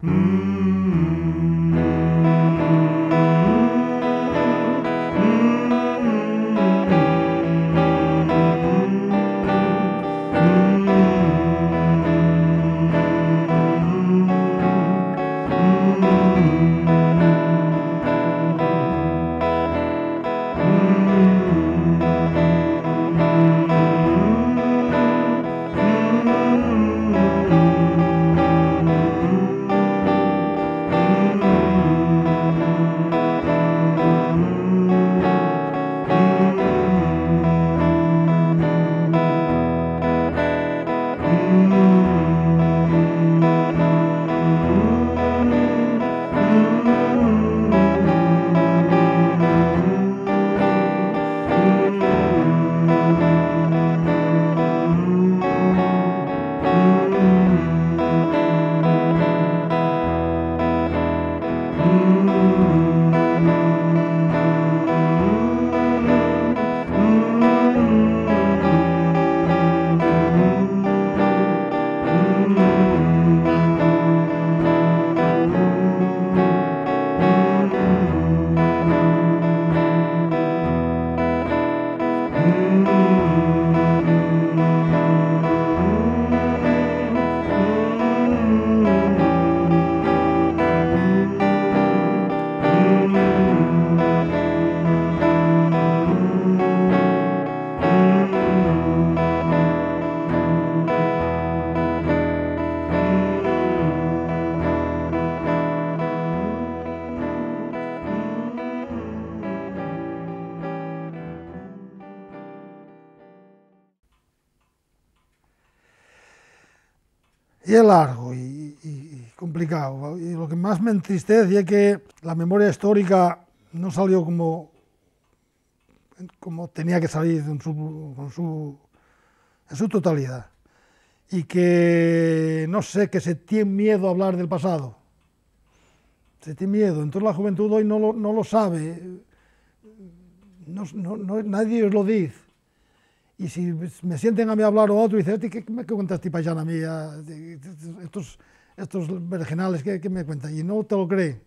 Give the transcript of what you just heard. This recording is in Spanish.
Mm-hmm. Y es largo y, complicado. Y lo que más me entristece es que la memoria histórica no salió como, como tenía que salir en su, totalidad. Y que, no sé, que se tiene miedo a hablar del pasado. Se tiene miedo. Entonces la juventud hoy no lo, no lo sabe. No, no, nadie os lo dice. Y si me sienten a mí a hablar o otro, y dicen, ¿qué, me cuentas este paisano a mí? Estos, estos vergenales, ¿qué, ¿qué, me cuentan? Y no te lo cree.